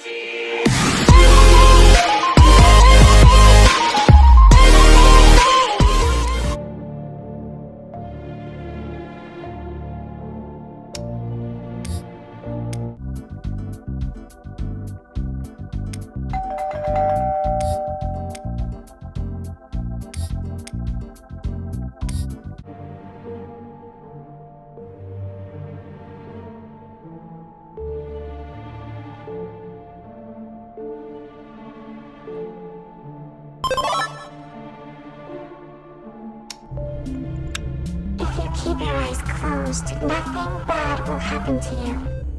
If keep your eyes closed, nothing bad will happen to you.